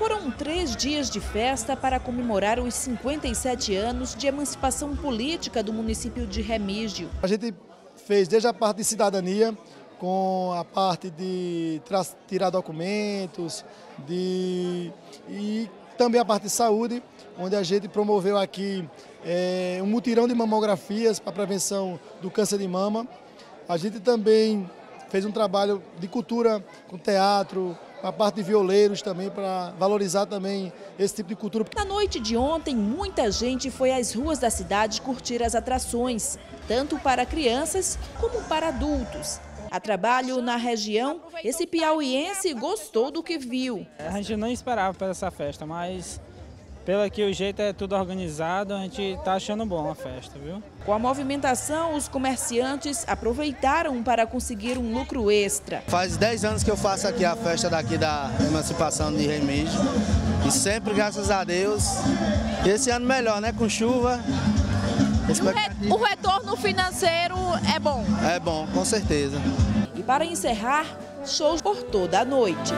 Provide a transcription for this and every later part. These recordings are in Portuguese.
Foram três dias de festa para comemorar os 57 anos de emancipação política do município de Remígio. A gente fez desde a parte de cidadania, com a parte de tirar documentos, de, e também a parte de saúde, onde a gente promoveu aqui é, um mutirão de mamografias para prevenção do câncer de mama. A gente também fez um trabalho de cultura com teatro, a parte de violeiros também, para valorizar também esse tipo de cultura. Na noite de ontem, muita gente foi às ruas da cidade curtir as atrações, tanto para crianças como para adultos. A trabalho na região, esse piauiense gostou do que viu. A gente não esperava para essa festa, mas pelo que o jeito é tudo organizado, a gente está achando bom a festa, viu? Com a movimentação, os comerciantes aproveitaram para conseguir um lucro extra. Faz 10 anos que eu faço aqui a festa daqui da emancipação de Remígio e sempre, graças a Deus, esse ano melhor, né? Com chuva. O, o retorno financeiro é bom? É bom, com certeza. E para encerrar, shows por toda a noite.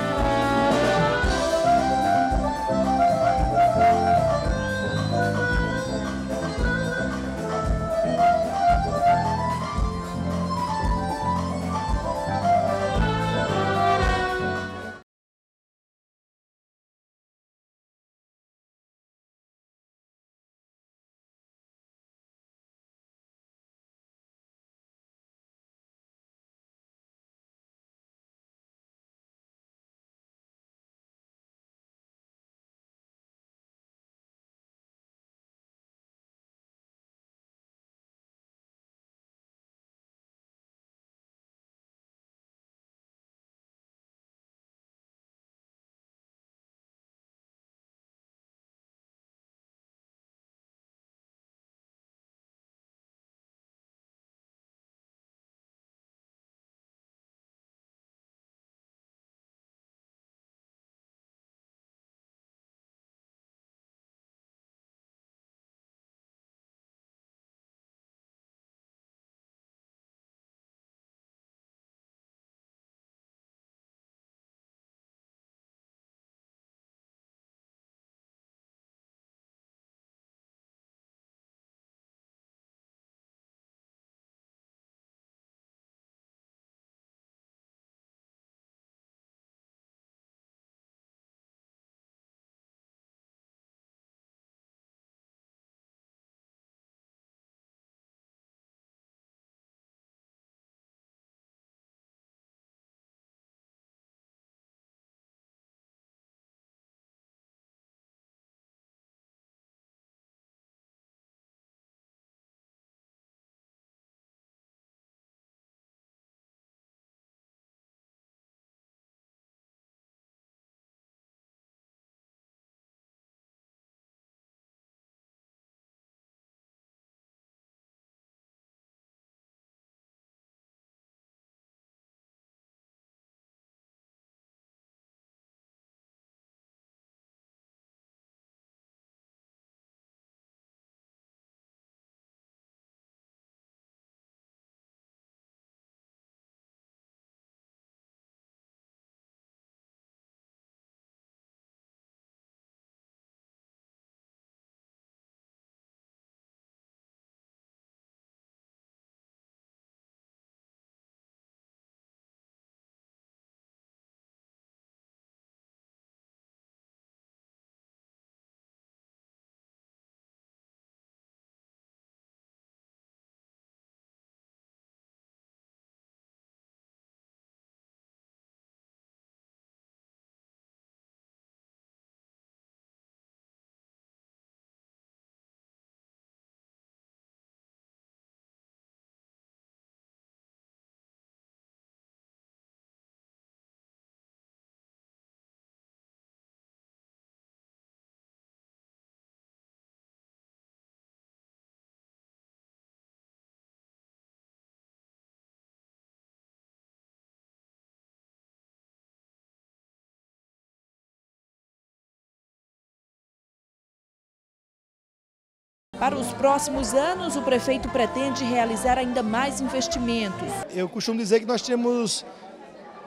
Para os próximos anos, o prefeito pretende realizar ainda mais investimentos. Eu costumo dizer que nós temos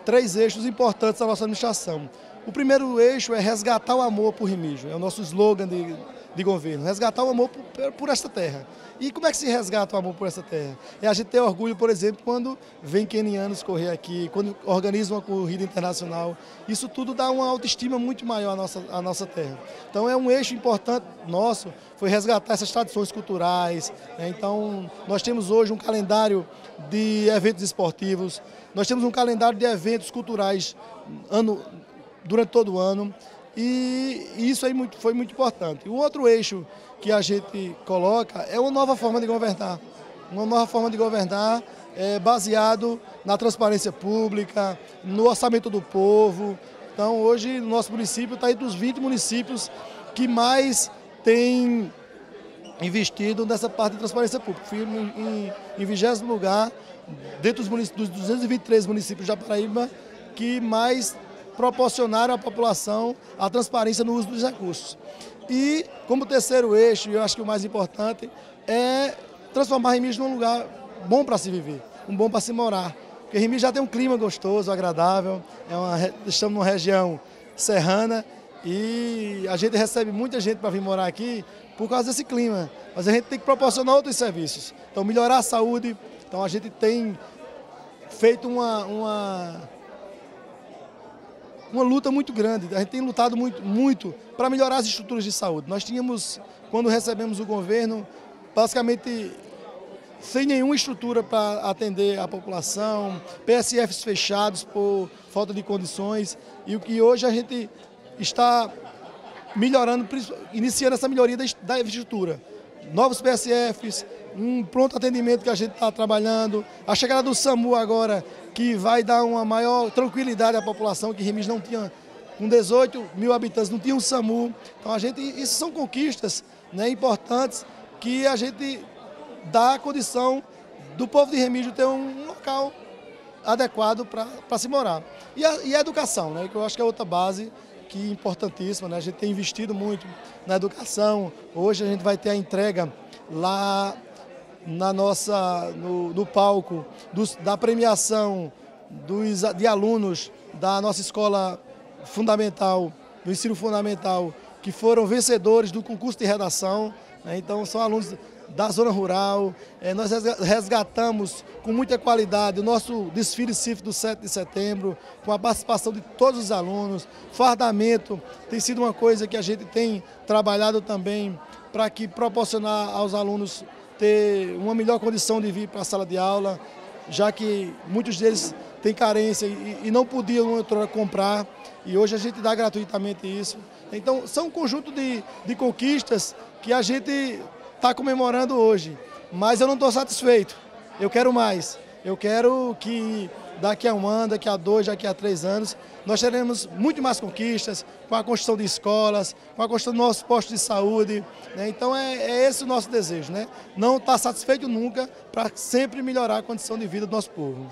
três eixos importantes da nossa administração. O primeiro eixo é resgatar o amor por Remígio, é o nosso slogan de, de governo, resgatar o amor por, por esta terra. E como é que se resgata o amor por essa terra? É a gente ter orgulho, por exemplo, quando vem quenianos correr aqui, quando organiza uma corrida internacional. Isso tudo dá uma autoestima muito maior à nossa, à nossa terra. Então é um eixo importante nosso, foi resgatar essas tradições culturais. Né? Então nós temos hoje um calendário de eventos esportivos, nós temos um calendário de eventos culturais ano, durante todo o ano. E isso aí foi muito importante. O outro eixo que a gente coloca é uma nova forma de governar. Uma nova forma de governar é, baseado na transparência pública, no orçamento do povo. Então, hoje, o nosso município está entre os 20 municípios que mais tem investido nessa parte de transparência pública. Fui em, em 20 lugar, dentro dos, dos 223 municípios da Paraíba, que mais proporcionaram à população a transparência no uso dos recursos. E, como terceiro eixo, eu acho que o mais importante, é transformar Remígio num lugar bom para se viver, um bom para se morar. Porque Remígio já tem um clima gostoso, agradável, é uma, estamos numa região serrana e a gente recebe muita gente para vir morar aqui por causa desse clima. Mas a gente tem que proporcionar outros serviços. Então, melhorar a saúde. Então, a gente tem feito uma, uma uma luta muito grande. A gente tem lutado muito, muito para melhorar as estruturas de saúde. Nós tínhamos, quando recebemos o governo, basicamente sem nenhuma estrutura para atender a população, PSFs fechados por falta de condições, e o que hoje a gente está melhorando, iniciando essa melhoria da estrutura. Novos PSFs, um pronto atendimento que a gente está trabalhando, a chegada do SAMU agora, que vai dar uma maior tranquilidade à população, que Remis não tinha, com 18 mil habitantes, não tinha um SAMU. Então a gente, isso são conquistas né, importantes que a gente dá a condição do povo de Remígio ter um local adequado para se morar. E a, e a, educação, né, que eu acho que é outra base que é importantíssima. Né? A gente tem investido muito na educação. Hoje a gente vai ter a entrega lá na nossa, no, no palco dos, da premiação dos, de alunos da nossa escola fundamental, do ensino fundamental, que foram vencedores do concurso de redação. Né? Então, são alunos da zona rural. É, nós resgatamos com muita qualidade o nosso desfile CIF do 7 de setembro, com a participação de todos os alunos. Fardamento tem sido uma coisa que a gente tem trabalhado também para que proporcionar aos alunos ter uma melhor condição de vir para a sala de aula, já que muitos deles têm carência e, e não podiam comprar, e hoje a gente dá gratuitamente isso. Então, são um conjunto de, de conquistas que a gente está comemorando hoje, mas eu não estou satisfeito, eu quero mais. Eu quero que daqui a um ano, daqui a dois, daqui a três anos, nós teremos muito mais conquistas com a construção de escolas, com a construção dos nossos postos de saúde. Né? Então é, é, esse o nosso desejo, né? não estar tá satisfeito nunca para sempre melhorar a condição de vida do nosso povo.